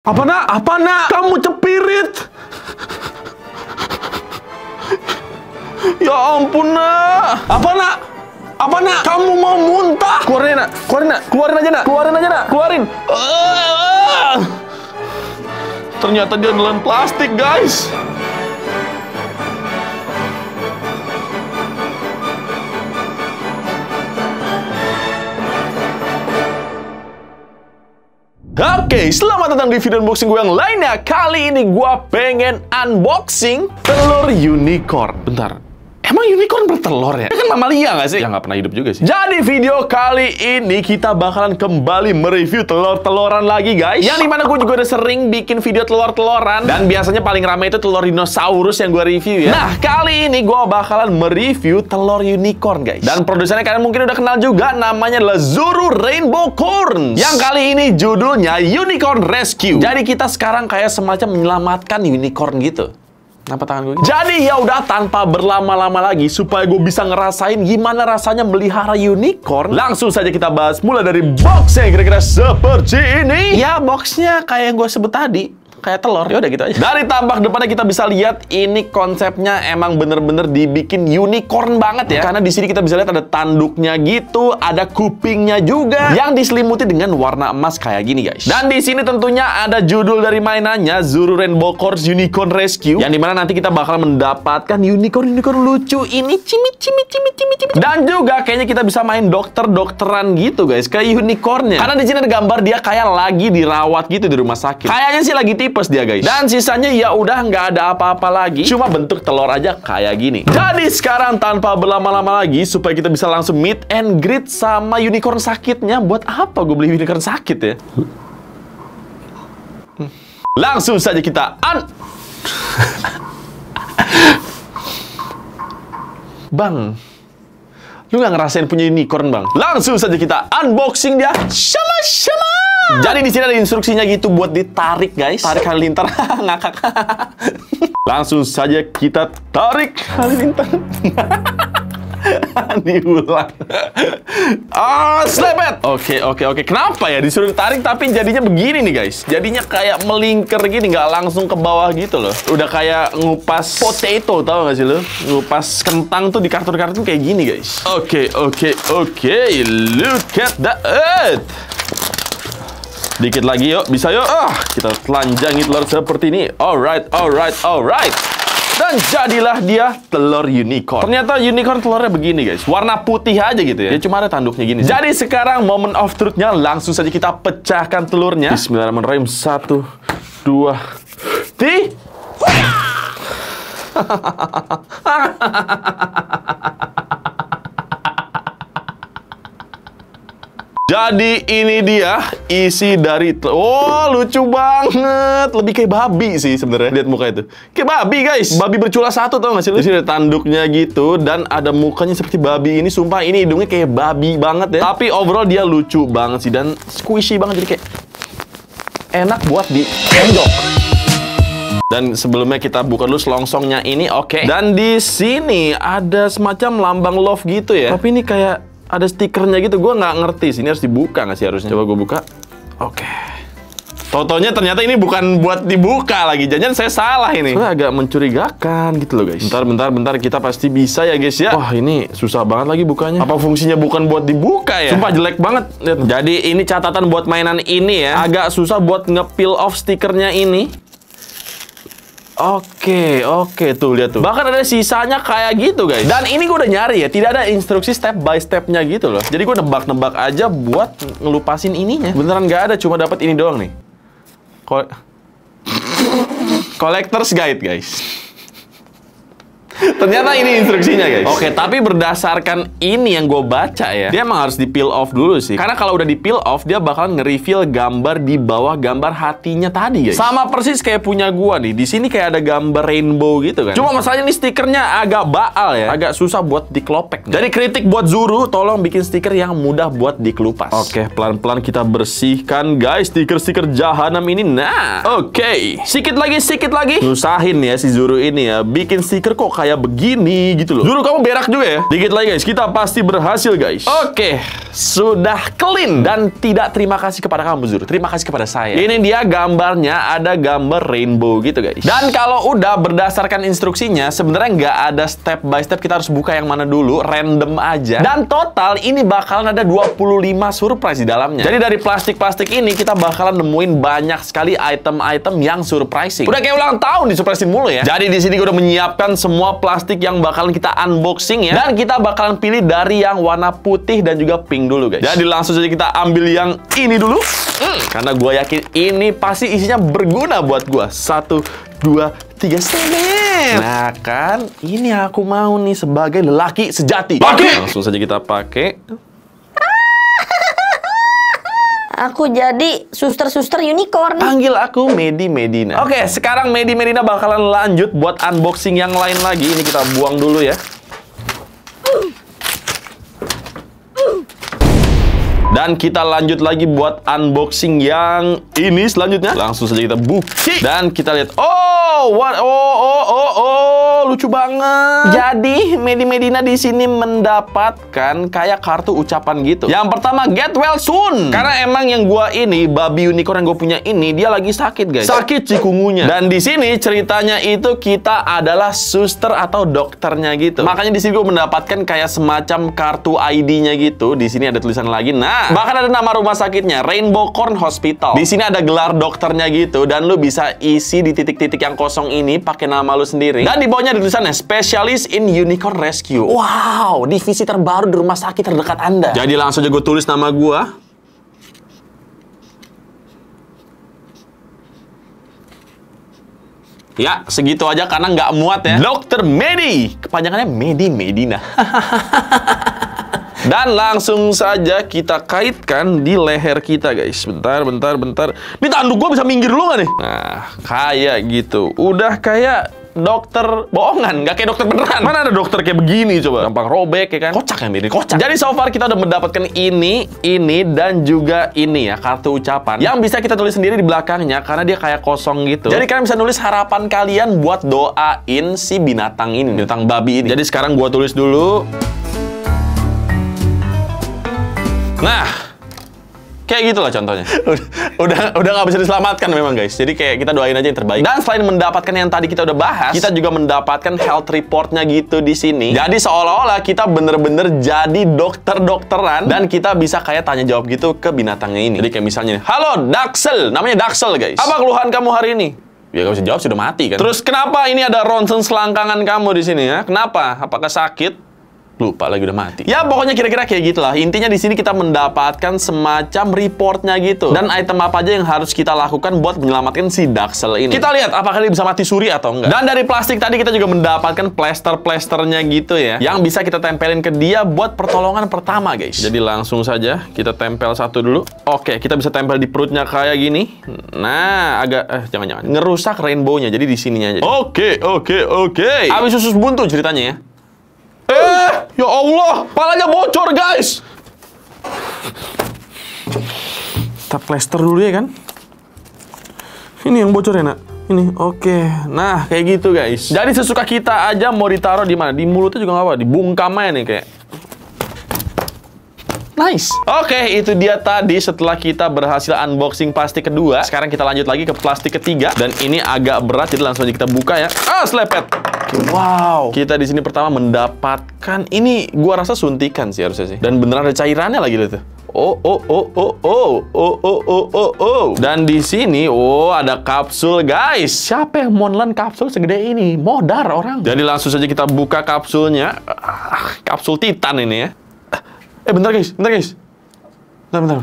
Apa nak? Apa nak? Kamu cepirit. Ya ampun nak. Apa nak? Apa nak? Kamu mau muntah? Keluarin nak. Keluarin nak. Keluarin aja nak. Keluarin aja nak. Keluarin. Ah. Ternyata dia nelan plastik guys. Oke, selamat datang di video unboxing gue yang lainnya. Kali ini gue pengen unboxing telur unicorn. Bentar, emang unicorn bertelur ya? Dia kan mamalia nggak sih? Ya nggak pernah hidup juga sih. Jadi video kali ini kita bakalan kembali mereview telur-teloran lagi guys. Yang di mana gue juga udah sering bikin video telur-teloran. Dan biasanya paling ramai itu telur dinosaurus yang gue review ya. Nah, kali ini gue bakalan mereview telur unicorn guys. Dan produsernya kalian mungkin udah kenal juga, namanya adalah Zuru Rainbow Corn. Yang kali ini judulnya Unicorn Rescue. Jadi kita sekarang kayak semacam menyelamatkan unicorn gitu. Kenapa tangan gue? Jadi ya udah tanpa berlama-lama lagi supaya gue bisa ngerasain gimana rasanya melihara unicorn. Langsung saja kita bahas mulai dari boxnya kira-kira seperti ini. Ya boxnya kayak yang gue sebut tadi kayak telur, ya udah gitu aja. Dari tampak depannya kita bisa lihat ini konsepnya emang bener-bener dibikin unicorn banget ya. Karena di sini kita bisa lihat ada tanduknya gitu, ada kupingnya juga yang diselimuti dengan warna emas kayak gini guys. Dan di sini tentunya ada judul dari mainannya Zuru Rainbow Course Unicorn Rescue yang di mana nanti kita bakal mendapatkan unicorn-unicorn lucu ini cimit cimit cimit cimit cimit. Dan juga kayaknya kita bisa main dokter-dokteran gitu guys ke unicornnya. Karena di sini ada gambar dia kayak lagi dirawat gitu di rumah sakit. Kayaknya sih lagi tipes dia guys. Dan sisanya ya udah nggak ada apa-apa lagi. Cuma bentuk telur aja kayak gini. Jadi sekarang tanpa berlama-lama lagi supaya kita bisa langsung meet and greet sama unicorn sakitnya. Buat apa gue beli unicorn sakit ya? Langsung saja kita un... Bang, lu nggak ngerasain punya unicorn bang? Langsung saja kita unboxing dia. Sama sama. Jadi di sini ada instruksinya gitu buat ditarik guys. Tarik halilintar ngakak. Langsung saja kita tarik halilintar. Diulang. Ah, slepet. Oke, oke, oke. Kenapa ya disuruh tarik tapi jadinya begini nih guys? Jadinya kayak melingkar gini, nggak langsung ke bawah gitu loh. Udah kayak ngupas potato, tau gak sih lo? Ngupas kentang tuh di kartun-kartun kayak gini guys. Oke, oke, oke. Look at that. Dikit lagi yuk, bisa yuk. Ah, kita telanjangi telur seperti ini. Alright, alright, alright. Dan jadilah dia telur unicorn. Ternyata unicorn telurnya begini guys. Warna putih aja gitu ya. Dia cuma ada tanduknya gini. Jadi sekarang moment of truth-nya langsung saja kita pecahkan telurnya. Bismillahirrahmanirrahim. Satu, dua, tiga. Jadi ini dia isi dari Oh, lucu banget. Lebih kayak babi sih sebenarnya. Lihat muka itu. Kayak babi, guys. Babi bercula satu tau gak sih? Di sini ada tanduknya gitu dan ada mukanya seperti babi ini. Sumpah ini hidungnya kayak babi banget ya. Tapi overall dia lucu banget sih dan squishy banget jadi kayak enak buat di endok. Dan sebelumnya kita buka dulu selongsongnya ini, oke. Okay. Dan di sini ada semacam lambang love gitu ya. Tapi ini kayak ada stikernya gitu. Gue nggak ngerti. Sini harus dibuka nggak sih harusnya? Coba gue buka. Oke. Totonya ternyata ini bukan buat dibuka lagi. Jangan saya salah ini. Soalnya agak mencurigakan gitu loh guys. Bentar, bentar, bentar. Kita pasti bisa ya guys ya. Wah ini susah banget lagi bukanya. Apa fungsinya bukan buat dibuka ya? Sumpah jelek banget. Lihat. Jadi ini catatan buat mainan ini ya. Agak susah buat nge-peel off stikernya ini. Oke, oke tuh lihat tuh. Bahkan ada sisanya kayak gitu guys. Dan ini gue udah nyari ya, tidak ada instruksi step by stepnya gitu loh. Jadi gue nebak-nebak aja buat ngelupasin ininya. Beneran nggak ada, cuma dapat ini doang nih. Ko Collector's Guide guys. Ternyata ini instruksinya guys. Oke, tapi berdasarkan ini yang gue baca ya, dia emang harus di peel off dulu sih. Karena kalau udah di peel off, dia bakalan nge-reveal gambar di bawah gambar hatinya tadi guys. Sama persis kayak punya gua nih. Di sini kayak ada gambar rainbow gitu kan. Cuma masalahnya nih stikernya agak baal ya, agak susah buat dikelopek. Jadi kritik buat Zuru, tolong bikin stiker yang mudah buat dikelupas. Oke, pelan-pelan kita bersihkan guys stiker-stiker jahanam ini. Nah, oke. Sedikit lagi, sedikit lagi. Nusahin ya si Zuru ini ya, bikin stiker kok kayak kayak begini gitu loh. Dulu kamu berak juga ya? Dikit lagi guys, kita pasti berhasil guys. Oke, sudah clean dan tidak terima kasih kepada kamu Zuru. Terima kasih kepada saya. Ini dia gambarnya, ada gambar rainbow gitu guys. Dan kalau udah berdasarkan instruksinya, sebenarnya nggak ada step by step kita harus buka yang mana dulu, random aja. Dan total ini bakalan ada 25 surprise di dalamnya. Jadi dari plastik-plastik ini kita bakalan nemuin banyak sekali item-item yang surprising. Udah kayak ulang tahun di surprisein mulu ya. Jadi di sini gue udah menyiapkan semua plastik yang bakalan kita unboxing ya. Dan kita bakalan pilih dari yang warna putih dan juga pink dulu guys. Jadi langsung saja kita ambil yang ini dulu. Hmm, karena gue yakin ini pasti isinya berguna buat gue. Satu, dua, tiga, semen. Nah kan, ini aku mau nih sebagai lelaki sejati. Laki! Langsung saja kita pakai. Aku jadi suster-suster unicorn. Panggil aku Medi Medina. Oke, sekarang Medi Medina bakalan lanjut buat unboxing yang lain lagi. Ini kita buang dulu ya. Dan kita lanjut lagi buat unboxing yang ini selanjutnya. Langsung saja kita buka. Dan kita lihat. Oh, what? Oh, oh, oh, oh, lucu banget. Jadi, Medi Medina di sini mendapatkan kayak kartu ucapan gitu. Yang pertama, get well soon. Karena emang yang gua ini, babi unicorn yang gue punya ini, dia lagi sakit, guys. Sakit cikungunya. Dan di sini ceritanya itu kita adalah suster atau dokternya gitu. Makanya di sini gue mendapatkan kayak semacam kartu ID-nya gitu. Di sini ada tulisan lagi. Nah, bahkan ada nama rumah sakitnya, Rainbow Corn Hospital. Di sini ada gelar dokternya gitu dan lu bisa isi di titik-titik yang kosong ini pakai nama lu sendiri. Dan di bawahnya ada tulisannya Specialist in Unicorn Rescue. Wow, divisi terbaru di rumah sakit terdekat Anda. Jadi langsung aja gue tulis nama gua. Ya, segitu aja karena nggak muat ya. Dokter Medi. Kepanjangannya Medi Medina. Dan langsung saja kita kaitkan di leher kita, guys. Bentar, bentar, bentar. Ini tanduk gua bisa minggir dulu nggak nih? Nah, kayak gitu. Udah kayak dokter bohongan, nggak kayak dokter beneran. Mana ada dokter kayak begini coba? Gampang robek ya kan? Kocak yang ini, kocak. Jadi so far kita udah mendapatkan ini, ini, dan juga ini ya, kartu ucapan. Yang bisa kita tulis sendiri di belakangnya, karena dia kayak kosong gitu. Jadi kalian bisa nulis harapan kalian buat doain si binatang ini, binatang babi ini. Jadi sekarang gua tulis dulu. Nah, kayak gitulah contohnya. udah udah nggak bisa diselamatkan memang guys. Jadi kayak kita doain aja yang terbaik. Dan selain mendapatkan yang tadi kita udah bahas, kita juga mendapatkan health reportnya gitu di sini. Jadi seolah-olah kita bener-bener jadi dokter-dokteran dan kita bisa kayak tanya jawab gitu ke binatangnya ini. Jadi kayak misalnya, halo Daxel, namanya Daxel guys. Apa keluhan kamu hari ini? Ya gak bisa jawab sudah mati kan. Terus kenapa ini ada ronsen selangkangan kamu di sini ya? Kenapa? Apakah sakit? Lupa lagi udah mati. Ya pokoknya kira-kira kayak gitulah. Intinya di sini kita mendapatkan semacam reportnya gitu. Dan item apa aja yang harus kita lakukan buat menyelamatkan si Daxel ini. Kita lihat apakah dia bisa mati suri atau enggak. Dan dari plastik tadi kita juga mendapatkan plester-plesternya gitu ya. Yang bisa kita tempelin ke dia buat pertolongan pertama guys. Jadi langsung saja kita tempel satu dulu. Oke, kita bisa tempel di perutnya kayak gini. Nah, agak eh jangan-jangan ngerusak rainbow-nya. Jadi di sininya aja. Oke, oke, oke. Abis usus buntu ceritanya ya. Eh, ya Allah, palanya bocor guys. Kita plester dulu ya kan. Ini yang bocor ya nak. Ini, oke. Nah, kayak gitu guys. Jadi sesuka kita aja mau ditaruh di mana? Di mulutnya juga nggak apa, di bungkam aja nih kayak. Nice. Oke, itu dia tadi setelah kita berhasil unboxing plastik kedua. Sekarang kita lanjut lagi ke plastik ketiga dan ini agak berat jadi langsung aja kita buka ya. Ah, selepet. Wow. Kita di sini pertama mendapatkan ini gua rasa suntikan sih harusnya sih. Dan beneran ada cairannya lagi tuh. Oh, oh, oh, oh, oh, oh, oh, oh, oh, oh. Dan di sini, oh, ada kapsul, guys. Siapa yang mau nelan kapsul segede ini? Modar orang. Jadi langsung saja kita buka kapsulnya. Ah, kapsul Titan ini ya. Eh, bentar guys, bentar guys. Bentar, bentar.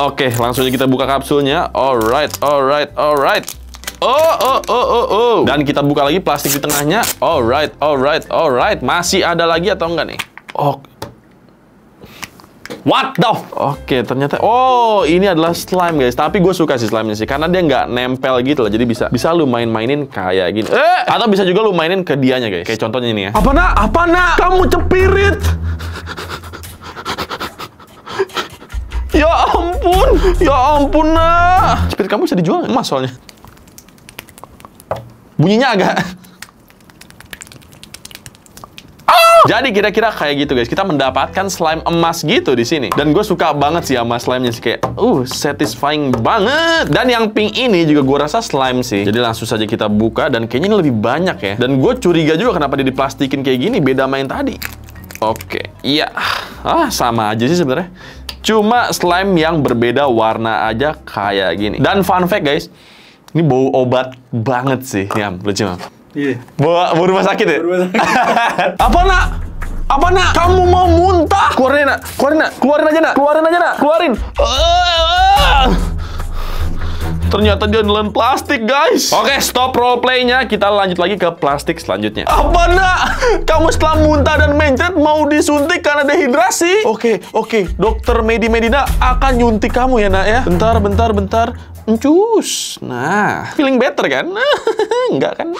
Oke, langsung aja kita buka kapsulnya. Alright, alright, alright. Oh, oh, oh, oh, oh. Dan kita buka lagi plastik di tengahnya. Alright, alright, alright. Masih ada lagi atau enggak nih? Oh. What the? Oke, ternyata oh ini adalah slime guys. Tapi gue suka sih slime sih karena dia nggak nempel gitu loh. Jadi bisa bisa lu main-mainin kayak gini. Eh, atau bisa juga lu mainin ke dianya guys. Kayak contohnya ini ya. Apa nak? Apa nak? Kamu cepirit. ya ampun, ya ampun nak. Cepirit kamu bisa dijual nggak? Mas soalnya. Bunyinya agak Ah! Jadi kira-kira kayak gitu guys. Kita mendapatkan slime emas gitu di sini. Dan gue suka banget sih sama slime-nya sih kayak uh satisfying banget. Dan yang pink ini juga gue rasa slime sih. Jadi langsung saja kita buka dan kayaknya ini lebih banyak ya. Dan gue curiga juga kenapa dia diplastikin kayak gini beda main tadi. Oke, iya. Ah, sama aja sih sebenarnya. Cuma slime yang berbeda warna aja kayak gini. Dan fun fact guys, ini bau obat banget sih. Ya, lucu Mam. Iya. Bawa, bawa rumah sakit ya? Rumah sakit. Apa nak? Apa nak? Kamu mau muntah? Keluarin nak, keluarin nak, keluarin aja nak, keluarin aja nak, keluarin. Ah! Ternyata dia nelan plastik, guys. Oke, stop roleplaynya. Kita lanjut lagi ke plastik selanjutnya. Apa nak? Kamu setelah muntah dan mencret mau disuntik karena dehidrasi? Oke, oke. Dokter Medi Medina akan nyuntik kamu ya nak ya. Bentar, bentar, bentar. Encus. Nah, feeling better kan? Enggak kan?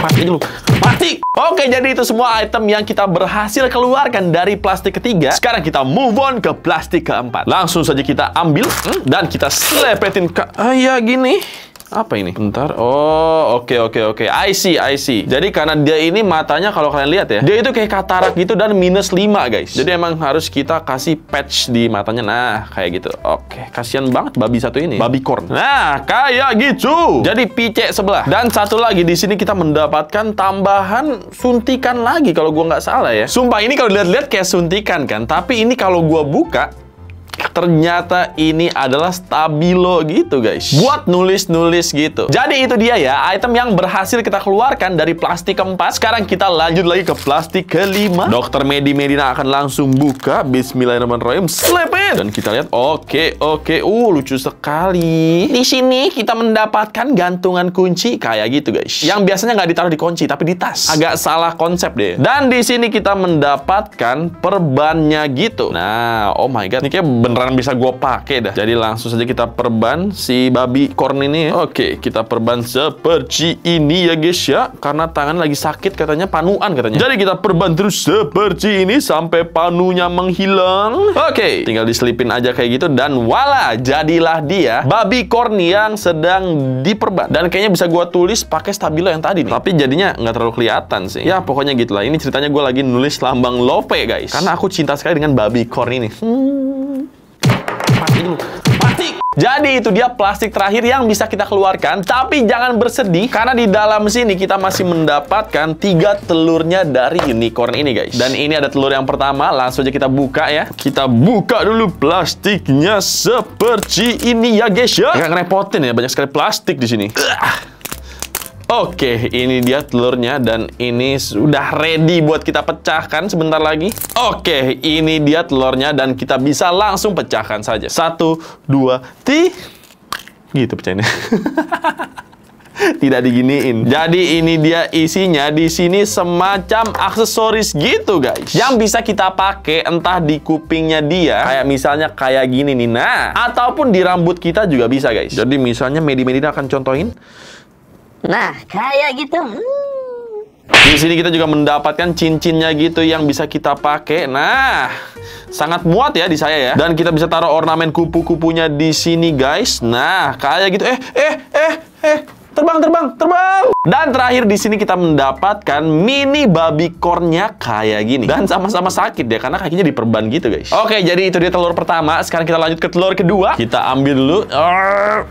Mati dulu. Mati! Oke, jadi itu semua item yang kita berhasil keluarkan dari plastik ketiga. Sekarang kita move on ke plastik keempat. Langsung saja kita ambil hmm, dan kita selepetin ke... Ah, gini. Apa ini? Bentar. Oh, oke oke oke. I see, I see. Jadi karena dia ini matanya kalau kalian lihat ya, dia itu kayak katarak gitu dan minus 5, guys. Jadi emang harus kita kasih patch di matanya. Nah, kayak gitu. Oke, kasihan banget babi satu ini. Babi corn. Nah, kayak gitu. Jadi pice sebelah. Dan satu lagi di sini kita mendapatkan tambahan suntikan lagi kalau gua nggak salah ya. Sumpah ini kalau dilihat-lihat kayak suntikan kan, tapi ini kalau gua buka ternyata ini adalah stabilo gitu guys. Buat nulis-nulis gitu. Jadi itu dia ya item yang berhasil kita keluarkan dari plastik keempat. Sekarang kita lanjut lagi ke plastik kelima. Dokter Medi Medina akan langsung buka. Bismillahirrahmanirrahim. Slap it! Dan kita lihat oke oke. Uh lucu sekali. Di sini kita mendapatkan gantungan kunci kayak gitu guys. Yang biasanya nggak ditaruh di kunci tapi di tas. Agak salah konsep deh. Dan di sini kita mendapatkan perbannya gitu. Nah oh my god. Ini kayak beneran bisa gue pakai dah. Jadi langsung saja kita perban si babi corn ini. ya. Oke, kita perban seperti ini ya guys ya. Karena tangan lagi sakit katanya panuan katanya. Jadi kita perban terus seperti ini sampai panunya menghilang. Oke, tinggal diselipin aja kayak gitu dan wala jadilah dia babi corn yang sedang diperban. Dan kayaknya bisa gue tulis pakai stabilo yang tadi nih. Tapi jadinya nggak terlalu kelihatan sih. Ya pokoknya gitulah. Ini ceritanya gue lagi nulis lambang Lope guys. Karena aku cinta sekali dengan babi corn ini. Mati dulu. Mati! Jadi itu dia plastik terakhir yang bisa kita keluarkan. Tapi jangan bersedih, karena di dalam sini kita masih mendapatkan tiga telurnya dari unicorn ini, guys. Dan ini ada telur yang pertama, langsung aja kita buka ya. Kita buka dulu plastiknya seperti ini ya, guys ya. Nggak ngerepotin ya, banyak sekali plastik di sini. Oke, ini dia telurnya dan ini sudah ready buat kita pecahkan sebentar lagi. Oke, ini dia telurnya dan kita bisa langsung pecahkan saja. Satu, dua, ti. Gitu pecahnya. Tidak diginiin. Jadi ini dia isinya di sini semacam aksesoris gitu guys. Yang bisa kita pakai entah di kupingnya dia, kayak misalnya kayak gini nih. Nah, ataupun di rambut kita juga bisa guys. Jadi misalnya Medi Medina akan contohin Nah, kayak gitu. Di sini kita juga mendapatkan cincinnya gitu yang bisa kita pakai. Nah, sangat muat ya di saya ya. Dan kita bisa taruh ornamen kupu-kupunya di sini, guys. Nah, kayak gitu. Eh, eh, eh, eh. Terbang, terbang, terbang. Dan terakhir di sini kita mendapatkan mini babi cornnya kayak gini. Dan sama-sama sakit ya karena kakinya diperban gitu, guys. Oke, jadi itu dia telur pertama. Sekarang kita lanjut ke telur kedua. Kita ambil dulu. Ah,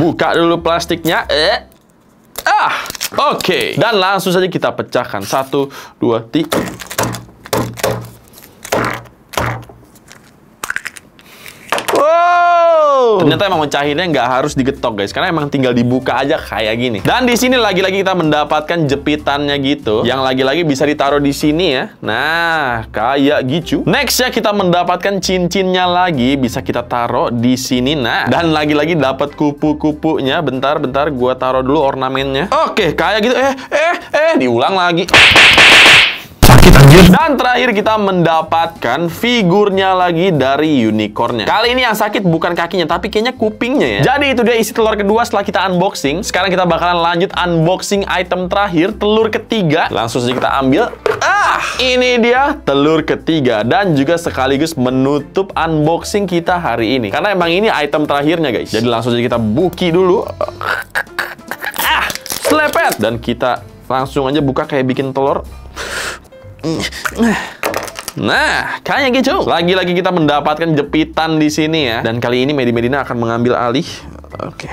buka dulu plastiknya. Eh, Ah, oke. Dan langsung saja kita pecahkan. Satu, dua, tiga. Ternyata emang mencahinnya nggak harus digetok guys, karena emang tinggal dibuka aja kayak gini. Dan di sini lagi-lagi kita mendapatkan jepitannya gitu, yang lagi-lagi bisa ditaruh di sini ya. Nah, kayak gitu. Next ya kita mendapatkan cincinnya lagi, bisa kita taruh di sini. Nah, dan lagi-lagi dapat kupu-kupunya. Bentar, bentar, gua taruh dulu ornamennya. Oke, kayak gitu. Eh, eh, eh, diulang lagi. Sakit anjir. Dan terakhir kita mendapatkan figurnya lagi dari unicornnya. Kali ini yang sakit bukan kakinya, tapi kayaknya kupingnya ya. Jadi itu dia isi telur kedua setelah kita unboxing. Sekarang kita bakalan lanjut unboxing item terakhir, telur ketiga. Langsung saja kita ambil. Ah, ini dia telur ketiga dan juga sekaligus menutup unboxing kita hari ini. Karena emang ini item terakhirnya guys. Jadi langsung saja kita buki dulu. Ah, Slepet. Dan kita langsung aja buka kayak bikin telur. Nah, kayak gitu. Lagi-lagi kita mendapatkan jepitan di sini ya. Dan kali ini Medi Medina akan mengambil alih. Oke.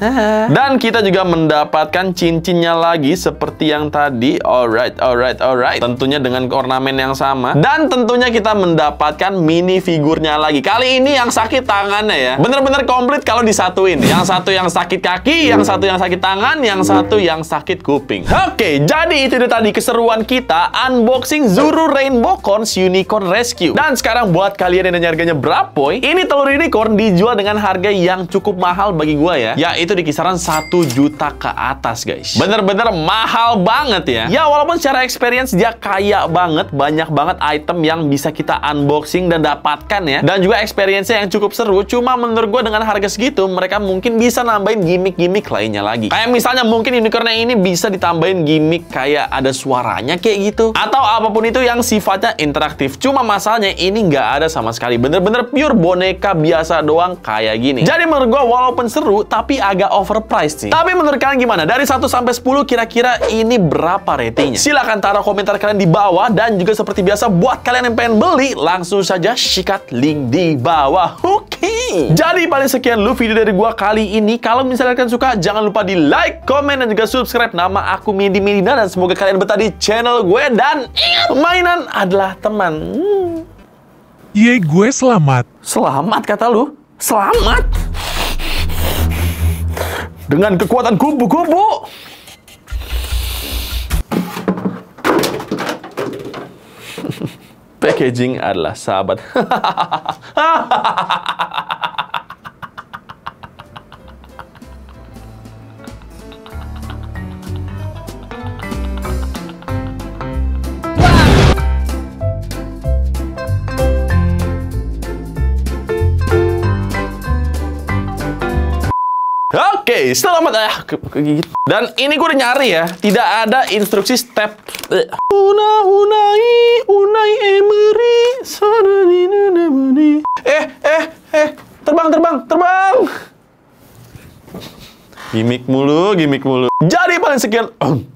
Dan kita juga mendapatkan cincinnya lagi seperti yang tadi. Alright, alright, alright. Tentunya dengan ornamen yang sama. Dan tentunya kita mendapatkan mini figurnya lagi. Kali ini yang sakit tangannya ya. Bener-bener komplit kalau disatuin. Yang satu yang sakit kaki, yang satu yang sakit tangan, yang satu yang sakit kuping. Oke, jadi itu dia tadi keseruan kita unboxing Zuru Rainbow Corns Unicorn Rescue. Dan sekarang buat kalian yang nanya harganya berapa, ini telur unicorn dijual dengan harga yang cukup mahal bagi gua ya. Yaitu itu di kisaran 1 juta ke atas guys. Bener-bener mahal banget ya. Ya walaupun secara experience dia kaya banget Banyak banget item yang bisa kita unboxing dan dapatkan ya. Dan juga experience yang cukup seru Cuma menurut gue dengan harga segitu Mereka mungkin bisa nambahin gimmick-gimmick lainnya lagi. Kayak misalnya mungkin unicornnya ini bisa ditambahin gimmick Kayak ada suaranya kayak gitu Atau apa pun itu yang sifatnya interaktif. Cuma masalahnya ini nggak ada sama sekali. Bener-bener pure boneka biasa doang kayak gini. Jadi menurut gue walaupun seru Tapi agak agak overpriced sih. Tapi menurut kalian gimana? Dari 1 sampai 10 kira-kira ini berapa ratingnya? Silahkan taruh komentar kalian di bawah dan juga seperti biasa buat kalian yang pengen beli langsung saja sikat link di bawah. Oke. Okay. Jadi paling sekian lu video dari gua kali ini. Kalau misalnya kalian suka jangan lupa di like, komen dan juga subscribe. Nama aku Medi Medina dan semoga kalian betah di channel gue dan ingat mainan adalah teman. Hmm. Iya, gue selamat. Selamat kata lu? Selamat? Dengan kekuatan kubu-kubu. Packaging adalah sahabat. Selamat ya. Dan ini gue udah nyari ya, tidak ada instruksi step. Una unai unai emery Eh, eh, eh, terbang, terbang, terbang. Gimik mulu, gimik mulu. Jadi paling sekian.